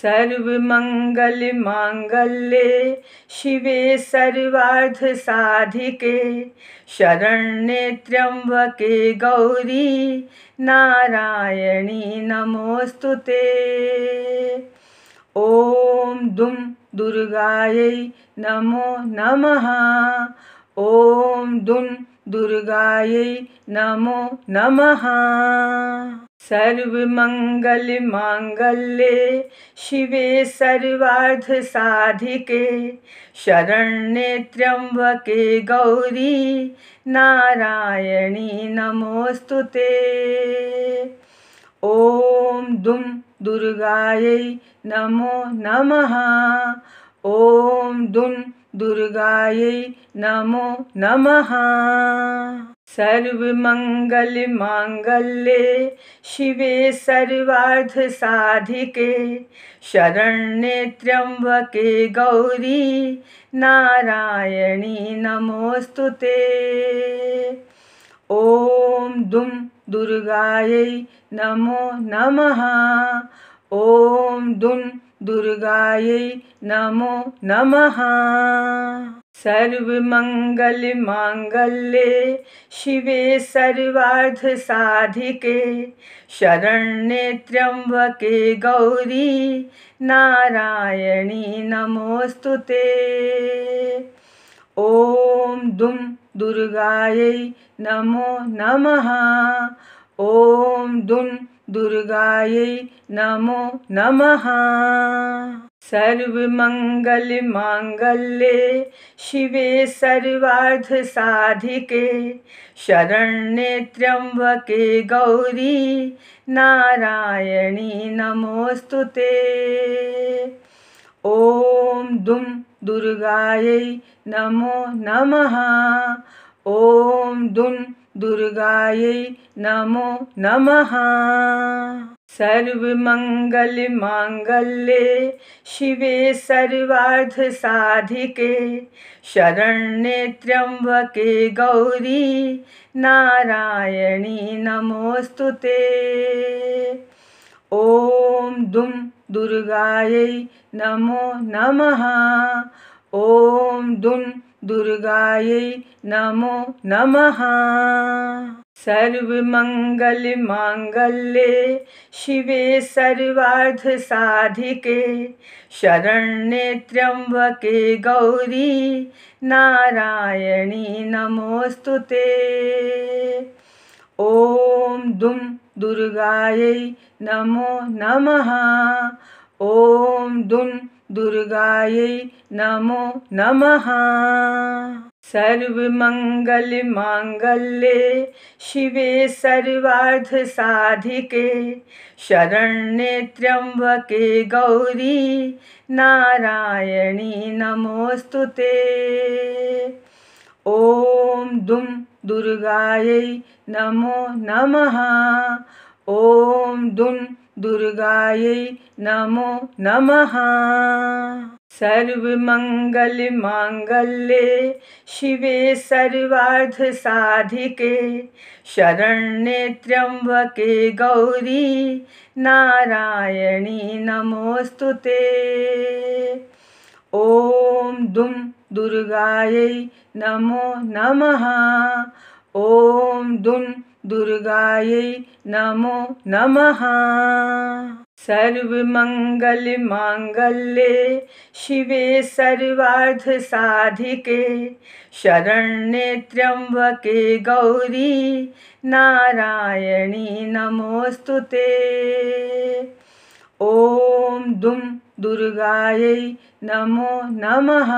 [SPEAKER 1] सर्वमङ्गलमाङ्गल्ये शिवे सर्वार्धसाधिके शरण्ये त्र्यम्बके गौरी नारायणी नमोऽस्तु ते। ॐ दुं दुर्गायै नमो नमः। ॐ दुं दुर्गायै नमो नमः। सर्वमङ्गलमाङ्गल्ये शिवे सर्वार्धसाधिके शरण्ये त्र्यम्बके गौरी नारायणी नमोऽस्तु ते। ॐ दुं दुर्गायै नमो नमः। ॐ दुं दुर्गायै नमो नमः। सर्वमङ्गलमाङ्गल्ये शिवे सर्वार्धसाधिके शरण्ये त्र्यम्बके गौरी नारायणी नमोऽस्तु ते। ॐ दुं दुर्गायै नमो नमः। ॐ दुं दुर्गायै नमो नमः। सर्वमङ्गलमाङ्गल्ये शिवे सर्वार्धसाधिके शरण्ये त्र्यम्बके गौरी नारायणी नमोऽस्तु ते। ॐ दुं दुर्गायै नमो नमः। ॐ दुं दुर्गायै नमो नमः। सर्वमङ्गलमाङ्गल्ये शिवे सर्वार्धसाधिके शरण्ये गौरी नारायणी नमोऽस्तु ते। ॐ दुं दुर्गायै नमो नमः। ॐ दुं दुर्गायै नमो नमः। सर्वमङ्गलमाङ्गल्ये शिवे सर्वार्धसाधिके शरण्ये त्र्यम्बके गौरी नारायणी नमोऽस्तु ते। ॐ दुं दुर्गायै नमो नमः। ॐ दुं दुर्गायै नमो नमः। सर्वमङ्गलमाङ्गल्ये शिवे सर्वार्धसाधिके शरण्ये त्र्यम्बके गौरी, नारायणी नमोऽस्तु ते। ॐ दुं दुर्गायै नमो नमः। ॐ दुं दुर्गायै नमो नमः। सर्वमङ्गलमाङ्गल्ये शिवे सर्वार्धसाधिके शरण्ये त्र्यम्बके गौरी नारायणी नमोऽस्तु ते। ॐ दुं दुर्गायै नमो नमः। ॐ दुं दुर्गायै नमो नमः। सर्वमङ्गलमाङ्गल्ये शिवे सर्वार्धसाधिके शरण्ये गौरी नारायणी नमोऽस्तु ते। ॐ दुं दुर्गायै नमो नमः। ॐ दुं दुर्गायै नमो नमः। सर्वमङ्गलमाङ्गल्ये शिवे सर्वार्धसाधिके शरण्ये त्र्यम्बके गौरी नारायणी नमोऽस्तु ते। ॐ दुं दुर्गायै नमो नमः।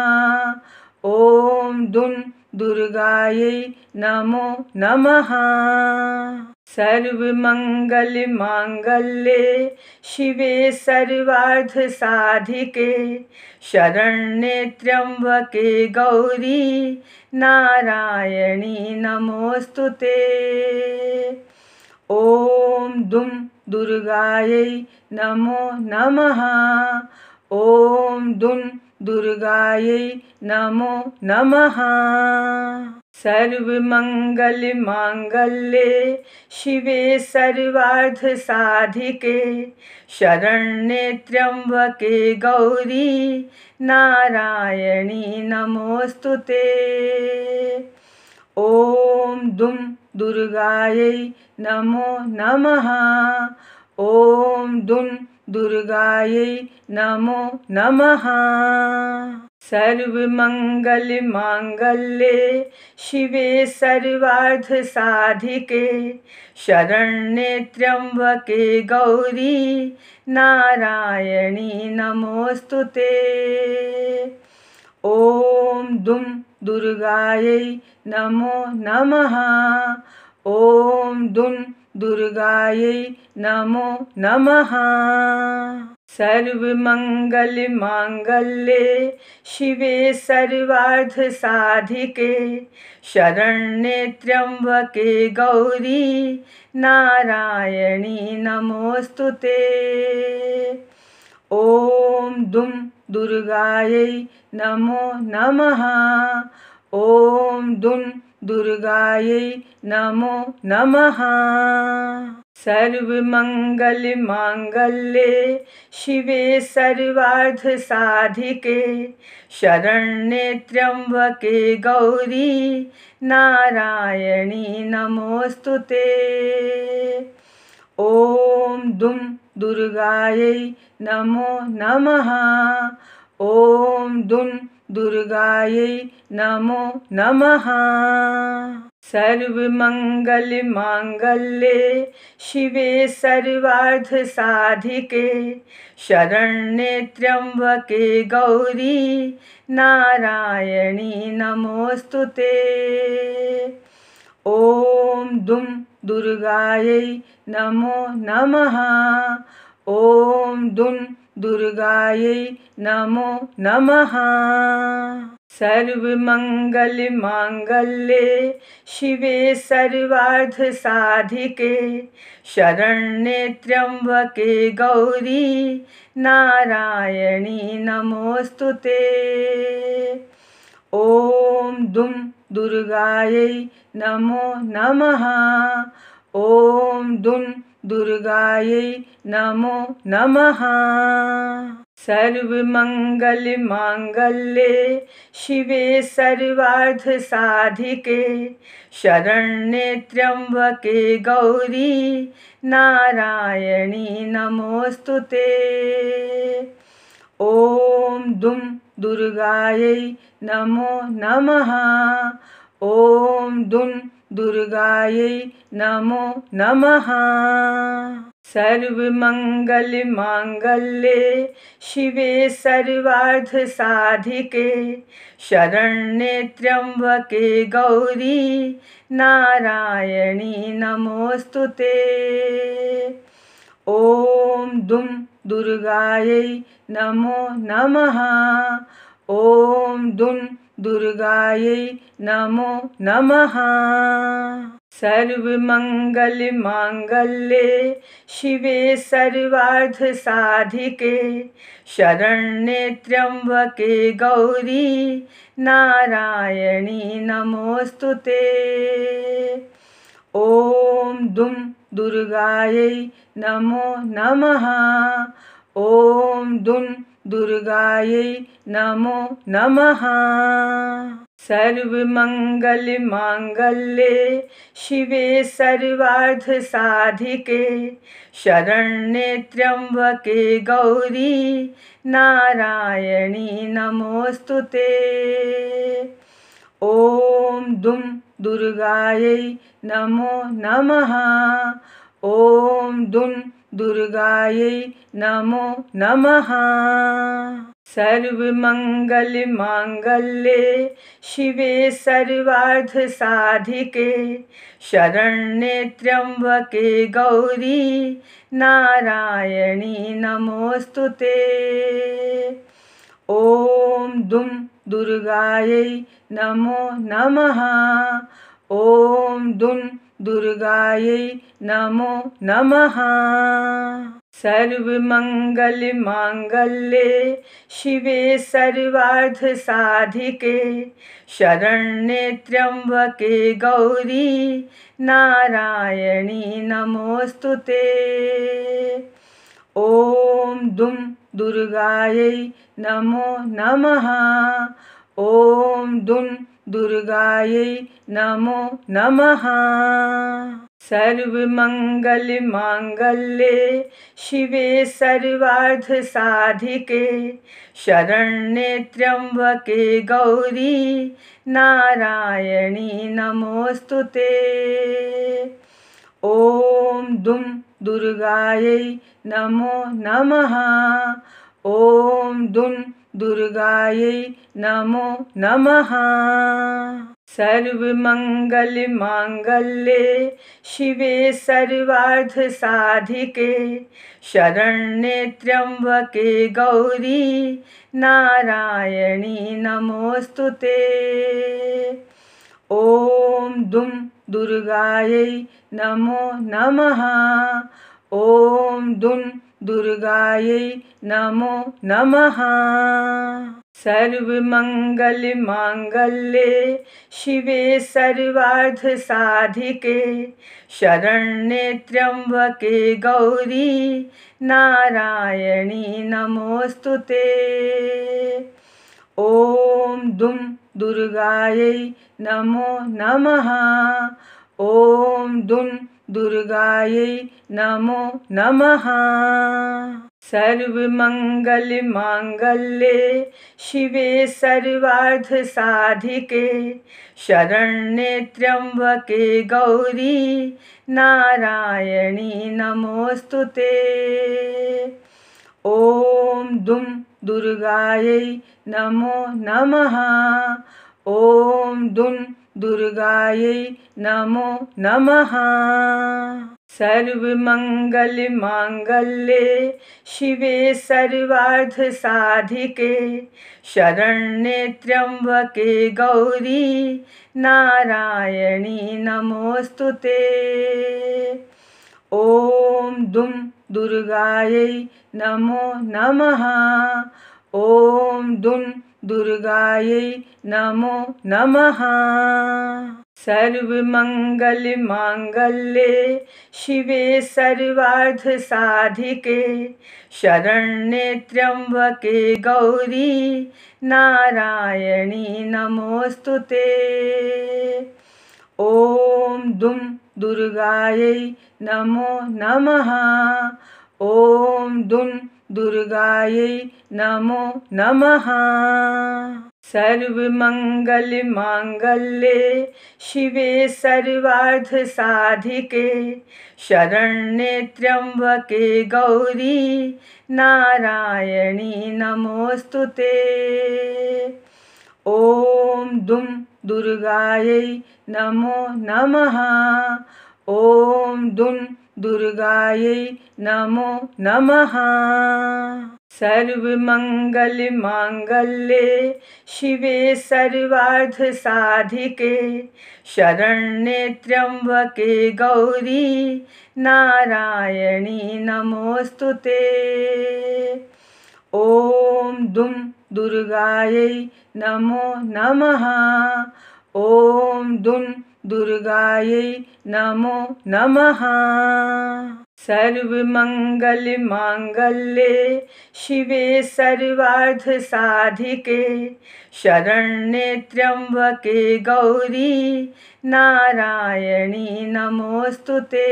[SPEAKER 1] ॐ दुं दुर्गायै नमो नमः। सर्वमङ्गलमाङ्गल्ये शिवे सर्वार्धसाधिके शरण्ये त्र्यम्बके गौरी नारायणी नमोऽस्तु ते। ॐ दुं दुर्गायै नमो नमः। ॐ दुं दुर्गायै नमो नमः। सर्वमङ्गलमाङ्गल्ये शिवे सर्वार्धसाधिके शरण्ये त्र्यम्बके गौरी नारायणी नमोऽस्तु ते। ॐ दुं दुर्गायै नमो नमः। ॐ दुं दुर्गायै नमो नमः। सर्वमङ्गलमाङ्गल्ये शिवे सर्वार्धसाधिके शरण्ये त्र्यम्बके गौरी नारायणी नमोऽस्तु ते। ॐ दुं दुर्गायै नमो नमः। ॐ दुं दुर्गायै नमो नमः। सर्वमङ्गलमाङ्गल्ये शिवे सर्वार्धसाधिके शरण्ये त्र्यम्बके गौरी नारायणी नमोऽस्तु ते। ॐ दुं दुर्गायै नमो नमः। ॐ दुं दुर्गायै नमो नमः। सर्वमङ्गलमाङ्गल्ये शिवे सर्वार्धसाधिके शरण्ये त्र्यम्बके गौरी नारायणी नमोऽस्तु ते। ॐ दुं दुर्गायै नमो नमः। ॐ दुं दुर्गायै नमो नमः। सर्वमङ्गलमाङ्गल्ये शिवे सर्वार्धसाधिके शरण्ये गौरी नारायणी नमोऽस्तु ते। ॐ दुं दुर्गायै नमो नमः। ॐ दुं दुर्गायै नमो नमः। सर्वमङ्गलमाङ्गल्ये शिवे सर्वार्धसाधिके शरण्ये त्र्यम्बके गौरी नारायणी नमोऽस्तु ते। ॐ दुं दुर्गायै नमो नमः। ॐ दुं दुर्गायै नमो नमः। सर्वमङ्गलमाङ्गल्ये शिवे सर्वार्धसाधिके शरण्ये त्र्यम्बके गौरी नारायणी नमोऽस्तु ते। ॐ दुं दुर्गायै नमो नमः। ॐ दुं दुर्गायै नमो नमः। सर्वमङ्गलमाङ्गल्ये शिवे सर्वार्धसाधिके शरण्ये त्र्यम्बके गौरी नारायणी नमोऽस्तु ते। ॐ दुं दुर्गायै नमो नमः। ॐ दुं दुर्गायै नमो नमः। सर्वमङ्गलमाङ्गल्ये शिवे सर्वार्धसाधिके शरण्ये त्र्यम्बके गौरी नारायणी नमोऽस्तु ते। ॐ दुं दुर्गायै नमो नमः। ॐ दुं दुर्गायै नमो नमः। सर्वमङ्गलमाङ्गल्ये शिवे सर्वार्धसाधिके शरण्ये त्र्यम्बके गौरी नारायणी नमोऽस्तु ते। ॐ दुं दुर्गायै नमो नमः। ॐ दुं दुर्गायै नमो नमः। सर्वमङ्गलमाङ्गल्ये शिवे सर्वार्धसाधिके शरण्ये त्र्यम्बके गौरी नारायणी नमोऽस्तु ते। ॐ दुं दुर्गायै नमो नमः। ॐ दुं दुर्गायै नमो नमः। सर्वमङ्गलमाङ्गल्ये शिवे सर्वार्धसाधिके शरण्ये गौरी नारायणी नमोऽस्तु ते। ॐ दुं दुर्गायै नमो नमः। ॐ दुं दुर्गायै नमो नमः। सर्वमङ्गलमाङ्गल्ये शिवे सर्वार्धसाधिके शरण्ये त्र्यम्बके गौरी नारायणी नमोऽस्तु ते। ॐ दुं दुर्गायै नमो नमः। ॐ दुं दुर्गायै नमो नमः। सर्वमङ्गलमाङ्गल्ये शिवे सर्वार्धसाधिके शरण्ये त्र्यम्बके गौरी नारायणी नमोऽस्तु ते। ॐ दुं दुर्गायै नमो नमः। ॐ दुं दुर्गायै नमो नमः। सर्वमङ्गलमाङ्गल्ये शिवे सर्वार्धसाधिके शरण्ये त्र्यम्बके गौरी नारायणी नमोऽस्तु ते। ॐ दुं दुर्गायै नमो नमः। ॐ दुं दुर्गायै नमो नमः। सर्वमङ्गलमाङ्गल्ये शिवे सर्वार्धसाधिके शरण्ये गौरी नारायणी नमोऽस्तु ते। ॐ दुं दुर्गायै नमो नमः। ॐ दुं दुर्गायै नमो नमः। सर्वमङ्गलमाङ्गल्ये शिवे सर्वार्धसाधिके शरण्ये त्र्यम्बके गौरी, नारायणी नमोऽस्तु ते। ॐ दुं दुर्गायै नमो नमः। ॐ दुं दुर्गायै नमो नमः। सर्वमङ्गलमाङ्गल्ये शिवे सर्वार्धसाधिके शरण्ये त्र्यम्बके गौरी नारायणी नमोऽस्तु ते। ॐ दुं दुर्गायै नमो नमः। ॐ दुं दुर्गायै नमो नमः। सर्वमङ्गलमाङ्गल्ये शिवे सर्वार्धसाधिके शरण्ये त्र्यम्बके गौरी नारायणी नमोऽस्तु ते। ॐ दुं दुर्गायै नमो नमः। ॐ दुं दुर्गायै नमो नमः। सर्वमङ्गलमाङ्गल्ये शिवे सर्वार्धसाधिके शरण्ये त्र्यम्बके गौरी, नारायणी नमोऽस्तु ते ॐ दुं दुर्गायै नमो नमः। ॐ दुं दुर्गायै नमो नमः। सर्वमङ्गलमाङ्गल्ये शिवे सर्वार्धसाधिके शरण्ये त्र्यम्बके गौरी नारायणी नमोऽस्तु ते।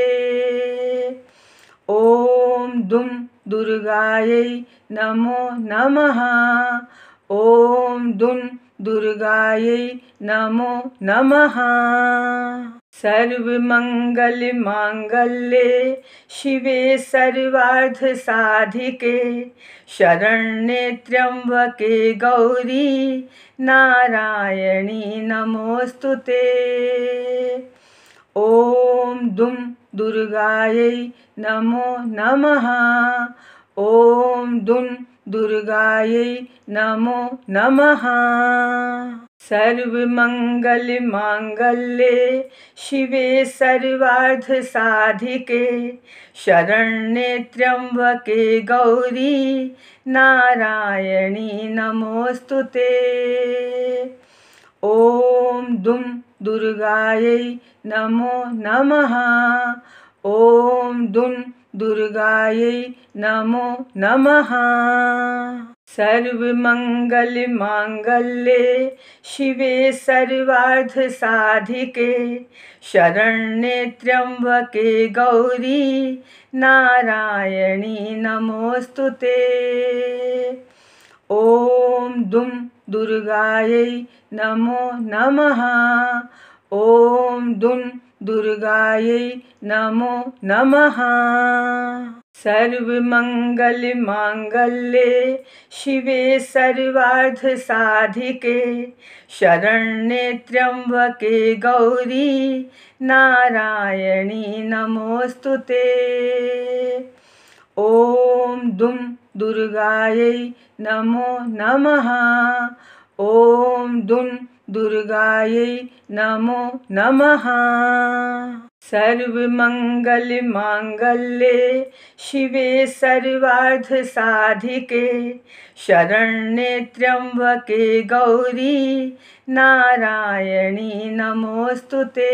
[SPEAKER 1] ॐ दुं दुर्गायै नमो नमः। ॐ दुं दुर्गायै नमो नमः। सर्वमङ्गलमाङ्गल्ये शिवे सर्वार्धसाधिके शरण्ये त्र्यम्बके गौरी नारायणी नमोऽस्तु ते। ॐ दुं दुर्गायै नमो नमः। ॐ दुं दुर्गायै नमो नमः। सर्वमङ्गलमाङ्गल्ये शिवे सर्वार्धसाधिके शरण्ये त्र्यम्बके गौरी नारायणी नमोऽस्तु ते। ॐ दुं दुर्गायै नमो नमः। ॐ दुं दुर्गायै नमो नमः। सर्वमङ्गलमाङ्गल्ये शिवे सर्वार्धसाधिके शरण्ये त्र्यम्बके गौरी, नारायणी नमोऽस्तु ते। ॐ दुं दुर्गायै नमो नमः। ॐ दुं दुर्गायै नमो नमः। सर्वमङ्गलमाङ्गल्ये शिवे सर्वार्धसाधिके शरण्ये त्र्यम्बके गौरी नारायणी नमोऽस्तु ते। ॐ दुं दुर्गायै नमो नमः। ॐ दुं दुर्गायै नमो नमः। सर्वमङ्गलमाङ्गल्ये शिवे सर्वार्धसाधिके शरण्ये त्र्यम्बके गौरी नारायणी नमोऽस्तु ते।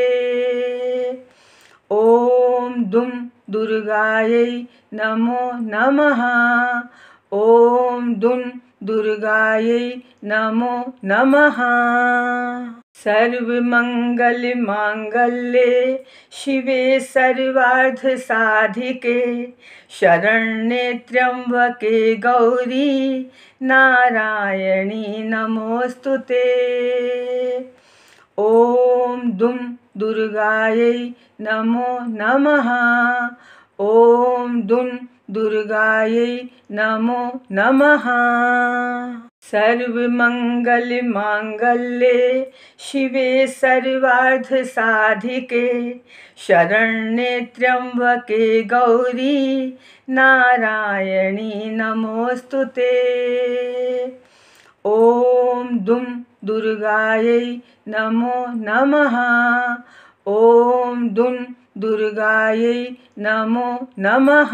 [SPEAKER 1] ॐ दुं दुर्गायै नमो नमः। ॐ दुं दुर्गायै नमो नमः। सर्वमङ्गलमाङ्गल्ये शिवे सर्वार्धसाधिके शरण्ये त्र्यम्बके गौरी नारायणी नमोऽस्तु ते। ॐ दुं दुर्गायै नमो नमः। ॐ दुं दुर्गायै नमो नमः। सर्वमङ्गलमाङ्गल्ये शिवे सर्वार्धसाधिके शरण्ये त्र्यम्बके गौरी नारायणी नमोऽस्तु ते। ॐ दुं दुर्गायै नमो नमः। ॐ दुं दुर्गायै नमो नमः।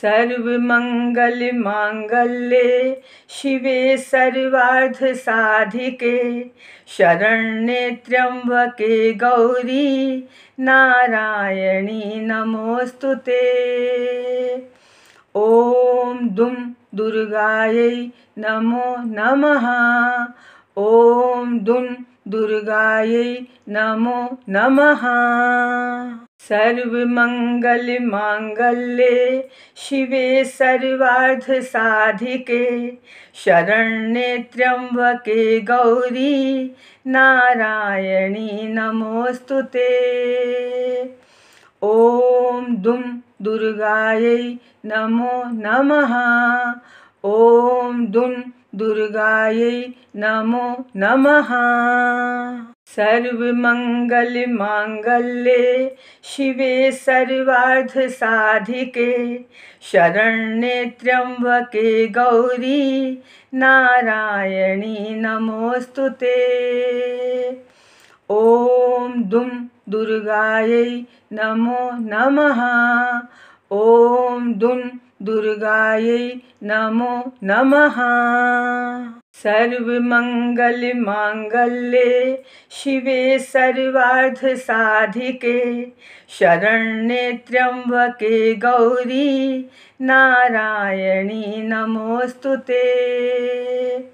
[SPEAKER 1] सर्वमङ्गलमाङ्गल्ये शिवे सर्वार्धसाधिके शरण्ये त्र्यम्बके गौरी नारायणी नमोऽस्तु ते। ॐ दुं दुर्गायै नमो नमः। ॐ दुं दुर्गायै नमो नमः। सर्वमङ्गलमाङ्गल्ये शिवे सर्वार्धसाधिके शरण्ये त्र्यम्बके गौरी नारायणी नमोऽस्तु ते। ॐ दुं दुर्गायै नमो नमः। ॐ दुं दुर्गायै नमो नमः। सर्वमङ्गलमाङ्गल्ये शिवे सर्वार्धसाधिके शरण्ये त्र्यम्बके गौरी नारायणी नमोऽस्तु ते। ॐ दुं दुर्गायै नमो नमः। ॐ दुं दुर्गायै नमो नमः। सर्वमङ्गलमाङ्गल्ये शिवे सर्वार्धसाधिके शरण्ये त्र्यम्बके गौरी नारायणी नमोऽस्तु ते।